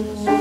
Thank you.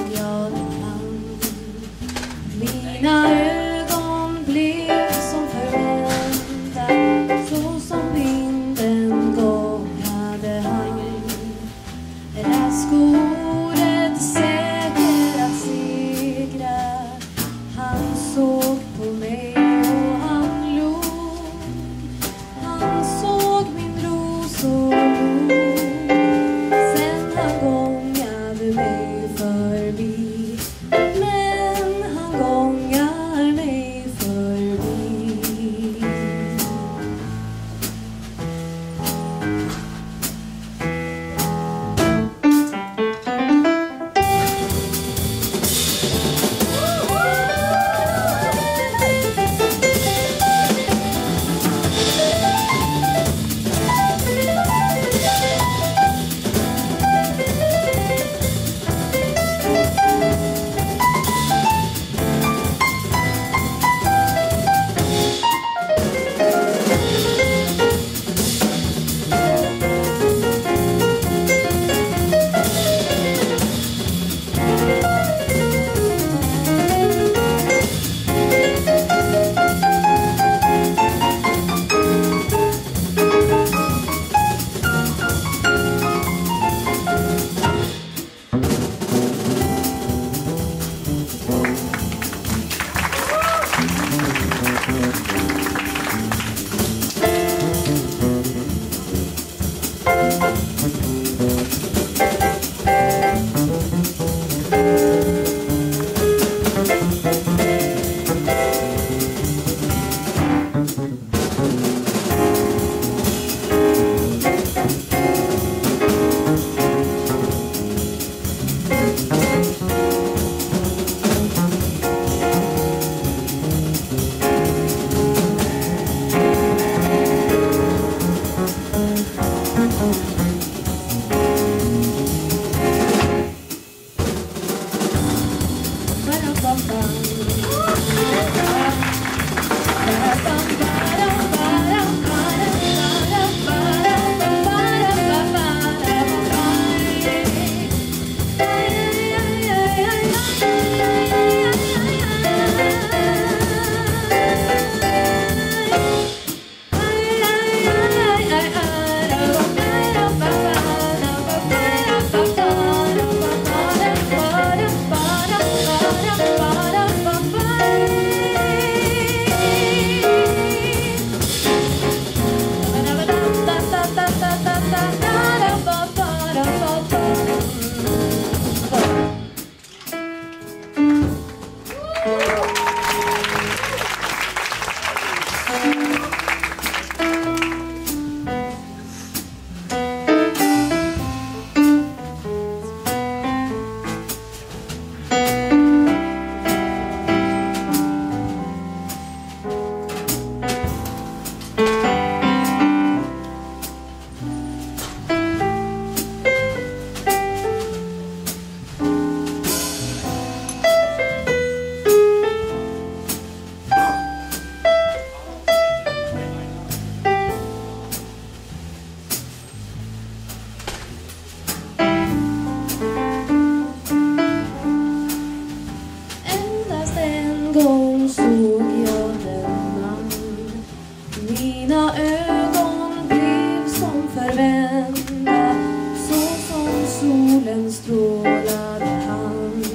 strålande hand.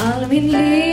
All min liv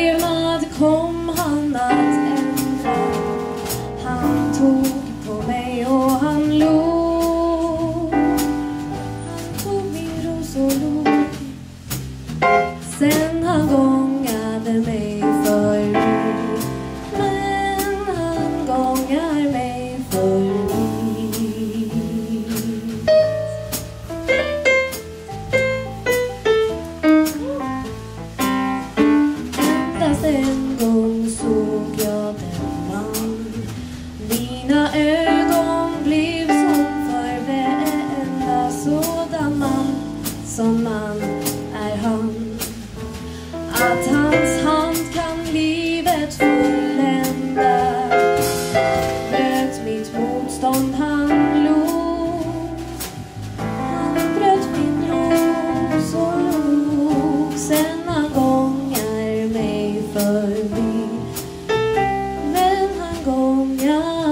motstånd han log. Han bröt min ros och log. Sen han gångar mig förbi. Men han gångar